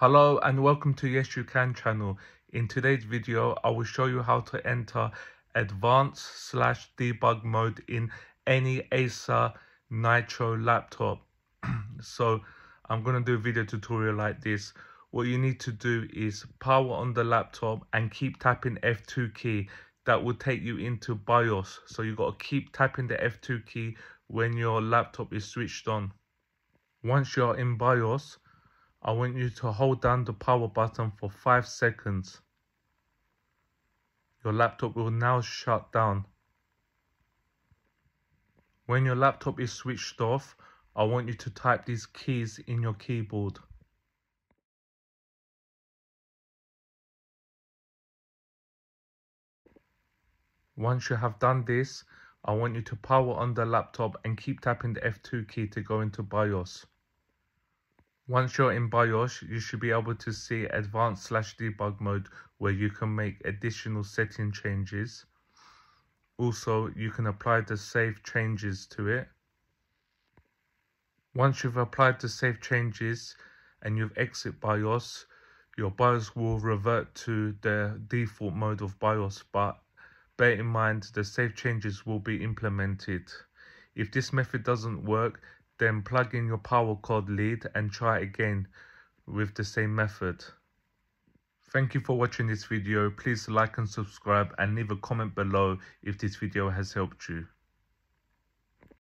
Hello and welcome to Yes You Can channel. In today's video, I will show you how to enter advanced slash debug mode in any Acer Nitro laptop. so I'm going to do a video tutorial like this. What you need to do is power on the laptop and keep tapping F2 key. That will take you into BIOS. So you got to keep tapping the F2 key when your laptop is switched on. Once you're in BIOS, I want you to hold down the power button for 5 seconds. Your laptop will now shut down. When your laptop is switched off, I want you to type these keys in your keyboard. Once you have done this, I want you to power on the laptop and keep tapping the F2 key to go into BIOS. Once you're in BIOS, you should be able to see advanced slash debug mode where you can make additional setting changes. Also, you can apply the save changes to it. Once you've applied the save changes and you've exit BIOS, your BIOS will revert to the default mode of BIOS, but bear in mind the save changes will be implemented. If this method doesn't work, then plug in your power cord lead and try again with the same method. Thank you for watching this video. Please like and subscribe and leave a comment below if this video has helped you.